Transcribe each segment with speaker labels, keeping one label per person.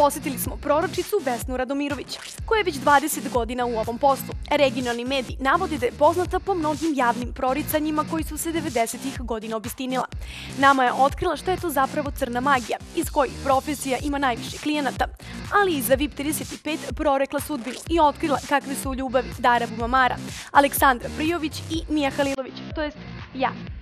Speaker 1: Posetili smo proročicu Vesnu Radomirović, koja je već 20 godina u ovom poslu. Regionalni mediji navode da je poznata po mnogim javnim proricanjima koji su se 90-ih godina obistinila. Nama je otkrila šta je to zapravo crna magija, iz kojih profesija ima najviše klijenata, ali i za VIP 35 prorekla sudbinu i otkrila kakve su ljubavi Dara Bumamara, Aleksandra Prijović i Mija Halilović, to jest ja.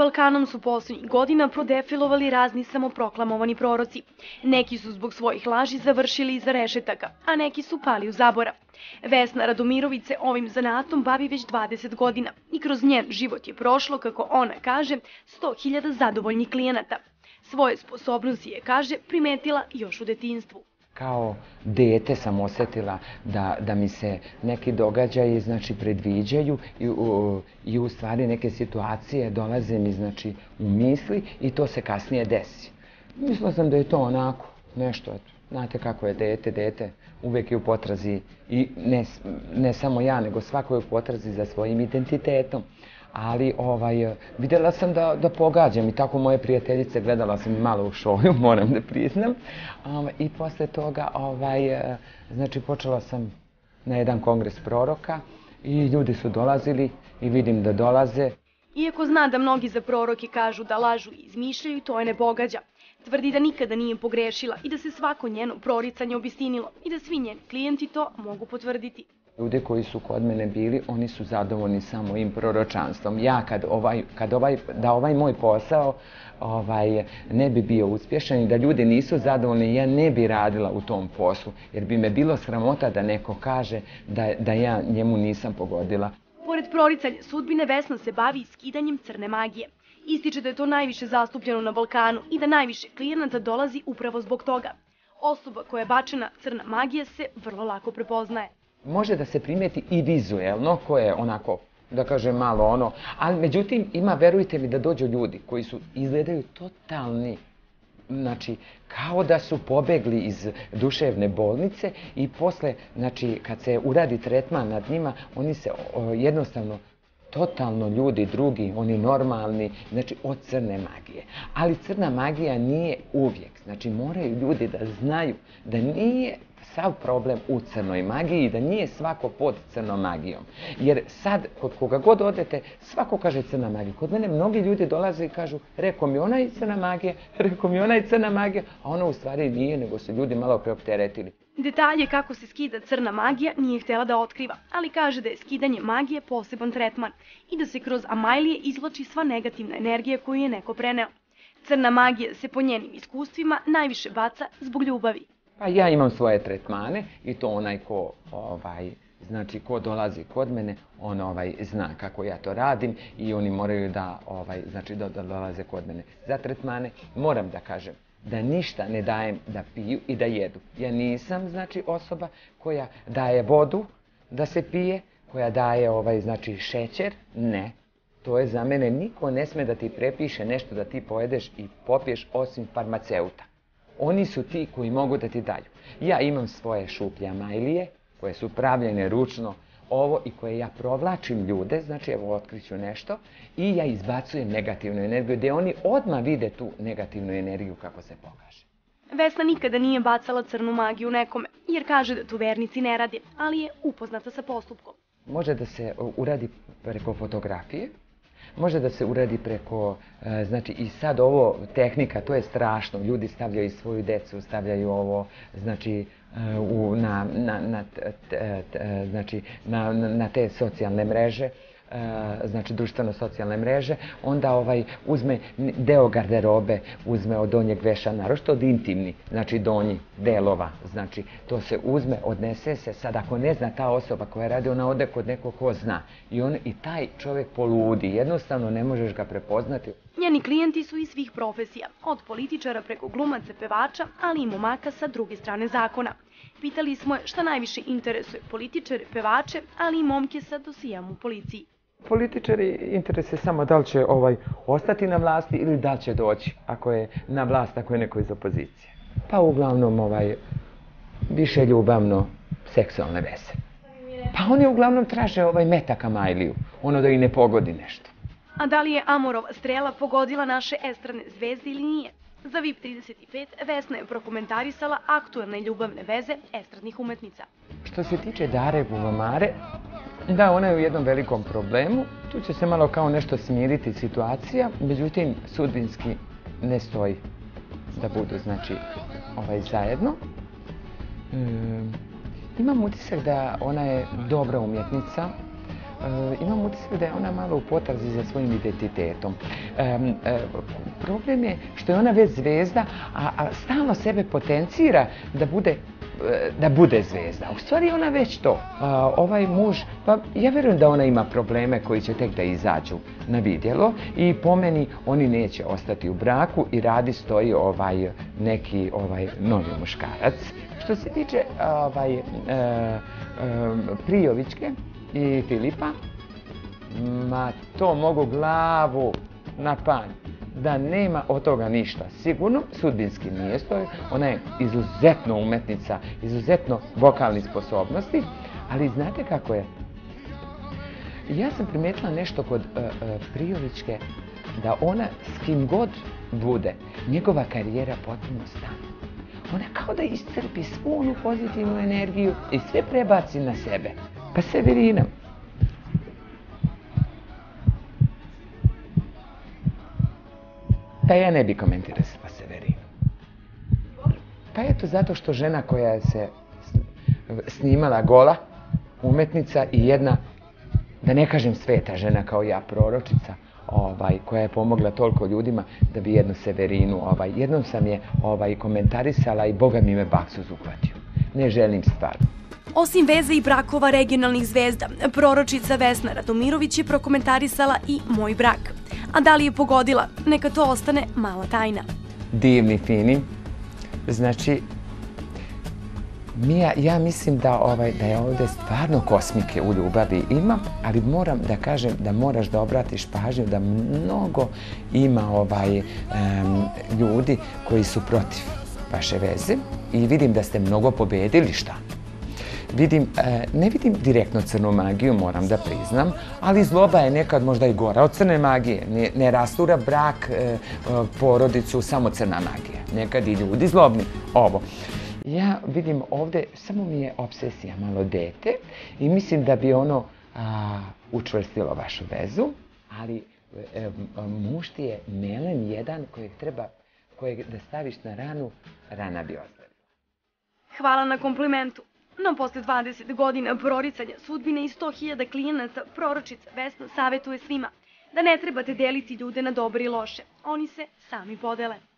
Speaker 1: Balkanom su poslednjih godina prodefilovali razni samoproklamovani proroci. Neki su zbog svojih laži završili iza rešetaka, a neki su pali u zaborav. Vesna Radomirović se ovim zanatom bavi već 20 godina i kroz njen život je prošlo, kako ona kaže, 100.000 zadovoljnih klijenata. Svoje sposobnosti je, kaže, primetila još u detinstvu
Speaker 2: kao dete sam osetila da, da mi se neki događaji znači predviđaju i u, i u stvari neke situacije dolaze mi znači u misli i to se kasnije desi. Mislila sam da je to onako nešto, eto, znate kako je dete, dete uvek je u potrazi i ne, ne samo ja, nego svako je u potrazi za svojim identitetom ali ovaj, videla sam da, da pogađam i tako moje prijateljice gledala sam malo u šoju, moram da priznam. Um, I posle toga, ovaj, znači, počela sam na jedan kongres proroka i ljudi su dolazili i vidim da dolaze.
Speaker 1: Iako zna da mnogi za proroke kažu da lažu i izmišljaju, to je ne pogađa. Tvrdi da nikada nije pogrešila i da se svako njeno proricanje obistinilo i da svi njeni klijenti to mogu potvrditi.
Speaker 2: Ljude koji su kod mene bili, oni su zadovoljni samo im proročanstvom. Ja kad ovaj, kad ovaj, da ovaj moj posao ovaj, ne bi bio uspješan i da ljudi nisu zadovoljni, ja ne bi radila u tom poslu. Jer bi me bilo sramota da neko kaže da, da ja njemu nisam pogodila.
Speaker 1: Pored proricanja sudbine, Vesna se bavi skidanjem crne magije. Ističe da je to najviše zastupljeno na Balkanu i da najviše klijenata dolazi upravo zbog toga. Osoba koja je bačena crna magija se vrlo lako prepoznaje
Speaker 2: može da se primeti i vizuelno, koje je onako, da kažem, malo ono, ali međutim ima, verujte mi, da dođu ljudi koji su, izgledaju totalni, znači, kao da su pobegli iz duševne bolnice i posle, znači, kad se uradi tretman nad njima, oni se jednostavno totalno ljudi drugi, oni normalni, znači od crne magije. Ali crna magija nije uvijek, znači moraju ljudi da znaju da nije sav problem u crnoj magiji i da nije svako pod crnom magijom. Jer sad, kod koga god odete, svako kaže crna magija. Kod mene mnogi ljudi dolaze i kažu, reko mi ona je crna magija, reko mi ona je crna magija, a ona u stvari nije, nego se ljudi malo preopteretili.
Speaker 1: Detalje kako se skida crna magija nije htela da otkriva, ali kaže da je skidanje magije poseban tretman i da se kroz amajlije izlači sva negativna energija koju je neko preneo. Crna magija se po njenim iskustvima najviše baca zbog ljubavi.
Speaker 2: Pa ja imam svoje tretmane i to onaj ko ovaj znači ko dolazi kod mene, on ovaj zna kako ja to radim i oni moraju da ovaj znači da, da dolaze kod mene za tretmane. Moram da kažem da ništa ne dajem da piju i da jedu. Ja nisam znači osoba koja daje vodu da se pije, koja daje ovaj znači šećer, ne. To je za mene niko ne sme da ti prepiše nešto da ti pojedeš i popiješ osim farmaceuta. Oni su ti koji mogu da ti daju. Ja imam svoje šuplje amajlije, koje su pravljene ručno, ovo i koje ja provlačim ljude, znači evo otkriću nešto, i ja izbacujem negativnu energiju, gde oni odmah vide tu negativnu energiju kako se pokaže.
Speaker 1: Vesna nikada nije bacala crnu magiju nekome, jer kaže da tu vernici ne rade, ali je upoznata sa postupkom.
Speaker 2: Može da se uradi preko fotografije, može da se uradi preko, e, znači i sad ovo tehnika, to je strašno, ljudi stavljaju svoju decu, stavljaju ovo, znači e, u, na, na, na, t, t, znači, na, na te socijalne mreže, E, znači društveno-socijalne mreže, onda ovaj uzme deo garderobe, uzme od donjeg veša, narošto od intimni, znači donji delova, znači to se uzme, odnese se, sad ako ne zna ta osoba koja radi, ona ode kod nekog ko zna i on i taj čovjek poludi, jednostavno ne možeš ga prepoznati.
Speaker 1: Njeni klijenti su iz svih profesija, od političara preko glumaca, pevača, ali i momaka sa druge strane zakona. Pitali smo je šta najviše interesuje političare, pevače, ali i momke sa dosijam u policiji
Speaker 2: političari interese samo da li će ovaj ostati na vlasti ili da li će doći ako je na vlast, ako je neko iz opozicije. Pa uglavnom ovaj više ljubavno seksualne veze. Pa oni uglavnom traže ovaj metaka majliju, ono da ih ne pogodi nešto.
Speaker 1: A da li je Amorova strela pogodila naše estradne zvezde ili nije? Za VIP 35 Vesna je prokomentarisala aktuelne ljubavne veze estradnih umetnica.
Speaker 2: Što se tiče Dare Buvamare, da, ona je u jednom velikom problemu. Tu će se malo kao nešto smiriti situacija, međutim, sudbinski ne stoji da budu, znači, ovaj, zajedno. E, imam utisak da ona je dobra umjetnica, e, imam utisak da je ona malo u potrazi za svojim identitetom. E, e, problem je što je ona već zvezda, a, a stalno sebe potencira da bude da bude zvezda. U stvari ona već to. Ovaj muž, pa ja verujem da ona ima probleme koji će tek da izađu na vidjelo i po meni oni neće ostati u braku i radi stoji ovaj neki ovaj novi muškarac. Što se tiče ovaj, e, e, Prijovićke i Filipa, ma to mogu glavu na panj da nema od toga ništa. Sigurno, sudbinski nije stoji, ona je izuzetno umetnica, izuzetno vokalnih sposobnosti, ali znate kako je? Ja sam primetila nešto kod uh, uh, Prijovićke, da ona s kim god bude, njegova karijera potpuno stane. Ona kao da iscrpi svu onu pozitivnu energiju i sve prebaci na sebe. Pa Severina, Pa ja ne bi komentirisala Severinu. Pa eto zato što žena koja se snimala gola, umetnica i jedna, da ne kažem sveta žena kao ja, proročica, ovaj, koja je pomogla toliko ljudima da bi jednu Severinu, ovaj, jednom sam je ovaj, komentarisala i Boga mi me baksuz uhvatio. Ne želim stvarno.
Speaker 1: Osim veze i brakova regionalnih zvezda, proročica Vesna Radomirović je prokomentarisala i Moj brak. A da li je pogodila? Neka to ostane mala tajna.
Speaker 2: Divni, fini. Znači, Mija, ja mislim da, ovaj, da je ovde stvarno kosmike u ljubavi ima, ali moram da kažem da moraš da obratiš pažnju da mnogo ima ovaj um, ljudi koji su protiv vaše veze i vidim da ste mnogo pobedili šta vidim, e, ne vidim direktno crnu magiju, moram da priznam, ali zloba je nekad možda i gora od crne magije. Ne, ne rastura brak, e, porodicu, samo crna magija. Nekad i ljudi zlobni. Ovo. Ja vidim ovde, samo mi je obsesija malo dete i mislim da bi ono učvrstilo vašu vezu, ali e, muž ti je melen jedan kojeg treba, kojeg da staviš na ranu, rana bi ozdravila.
Speaker 1: Hvala na komplimentu. No, posle 20 godina proricanja sudbine i 100.000 klijenata, proročica Vesna savjetuje svima da ne trebate deliti ljude na dobre i loše. Oni se sami podele.